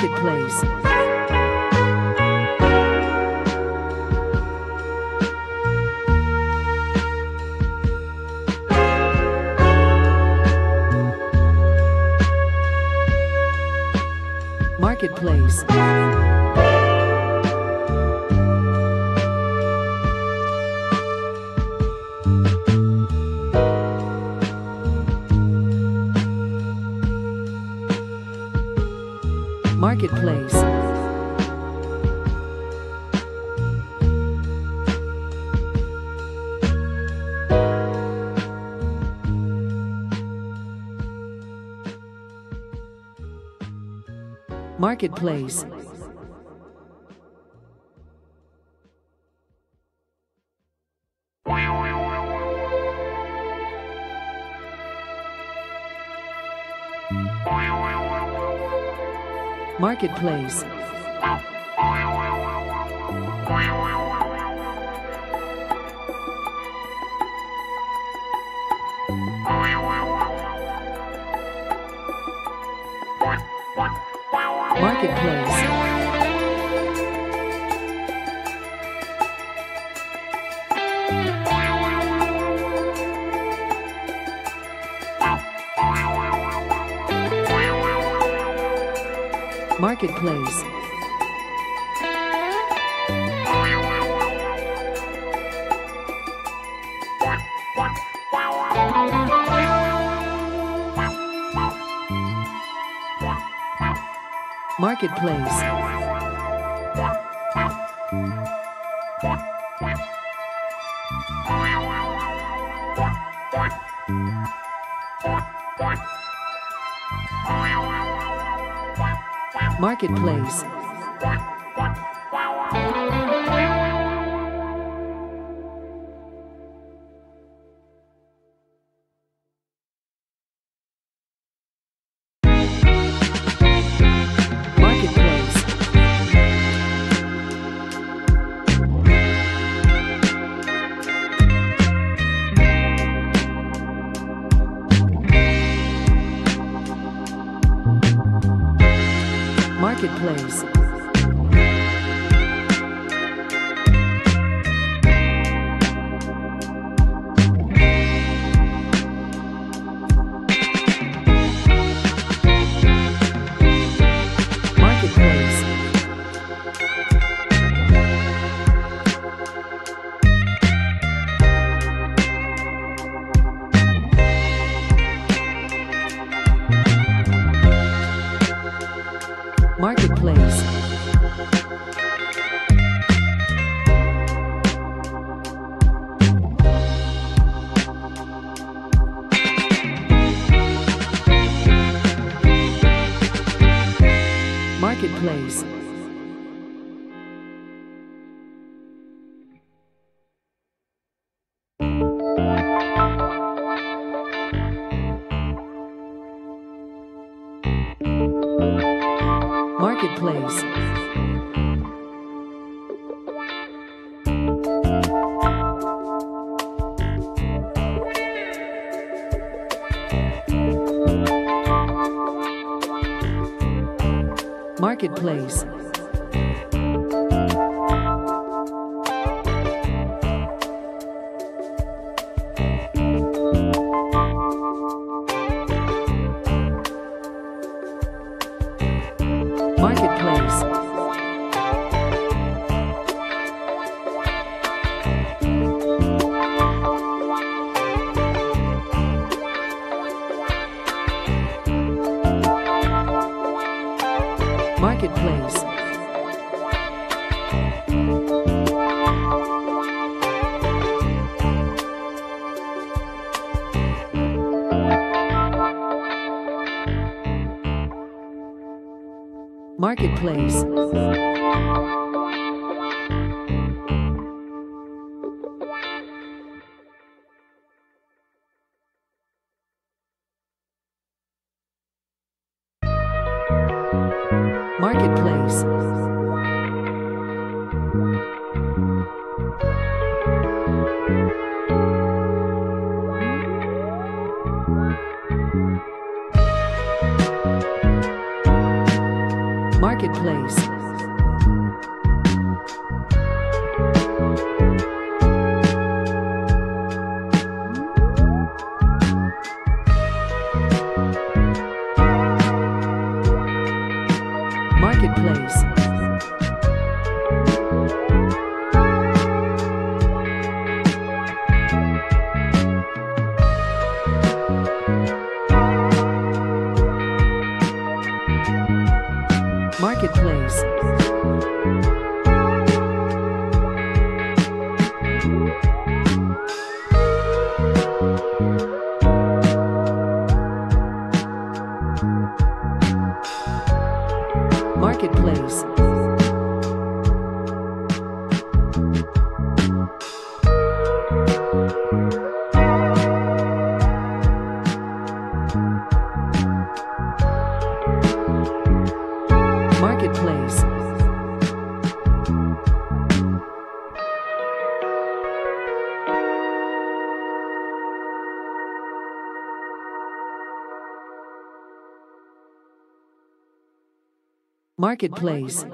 Marketplace. Marketplace. Marketplace. Marketplace. Marketplace. Marketplace. Thank you. Marketplace. Marketplace. Marketplace. Marketplace. Marketplace. Marketplace. Marketplace. Marketplace. always. music. Marketplace.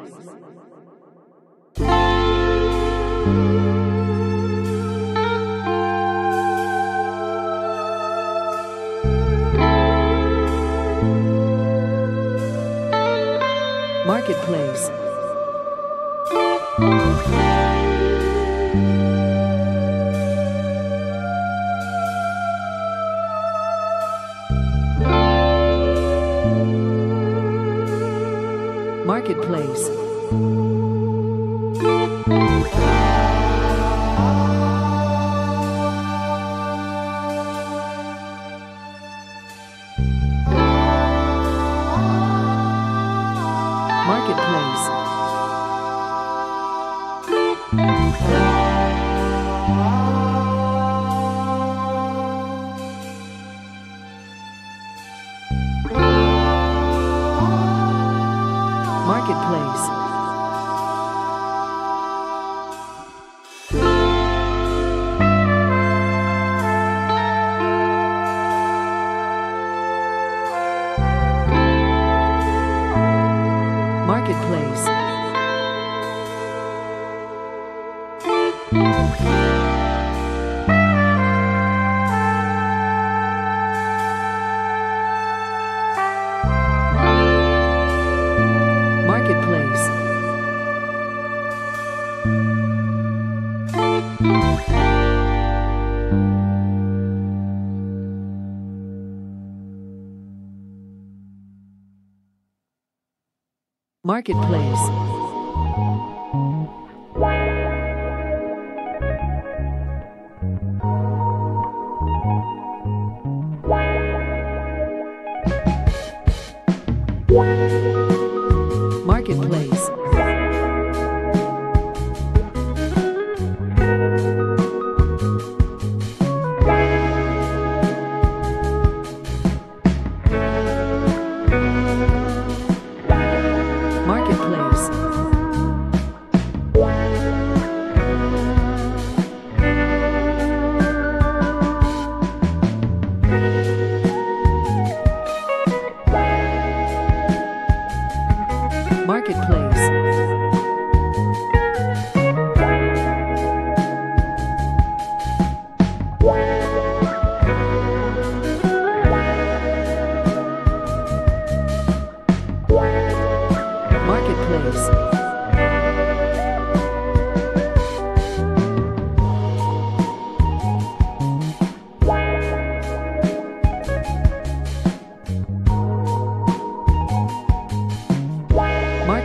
Marketplace.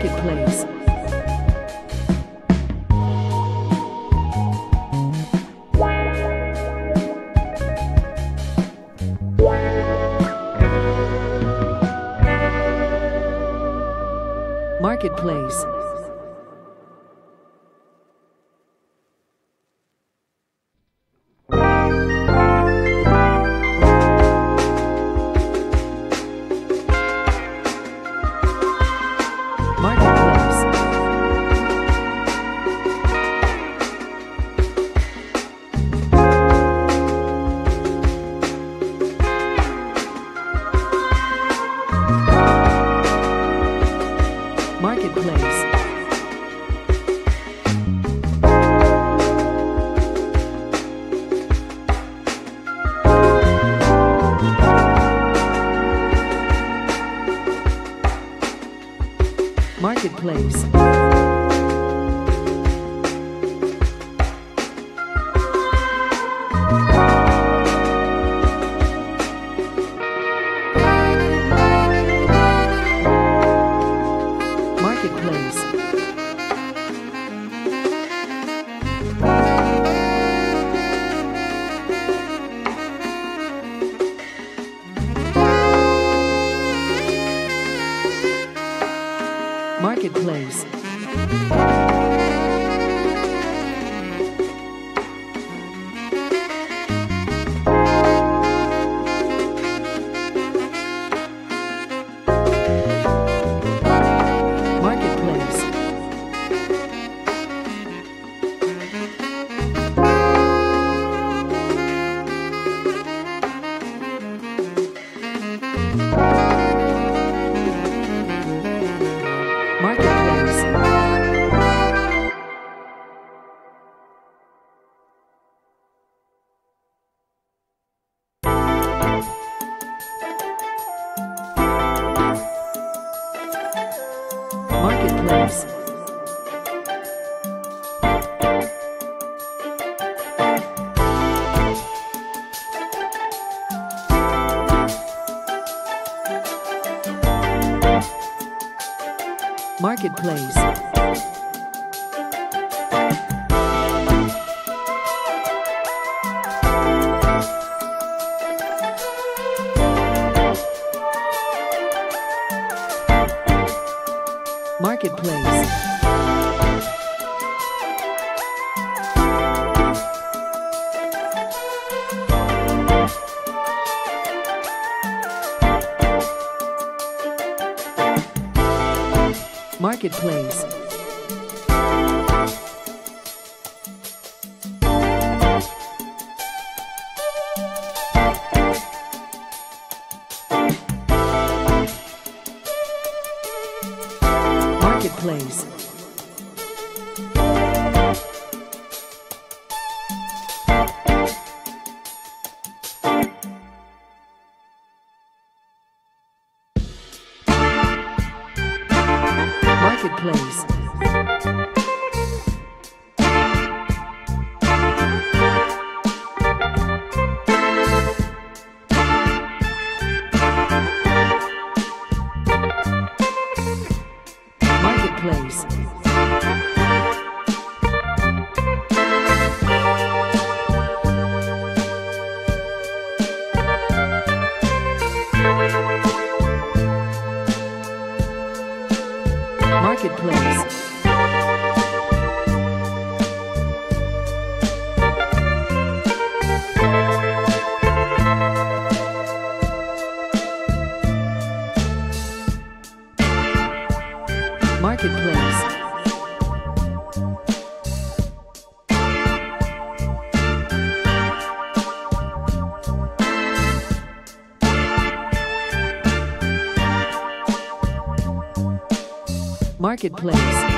Marketplace. Marketplace. place. Marketplace. music. Marketplace. Marketplace. Marketplace.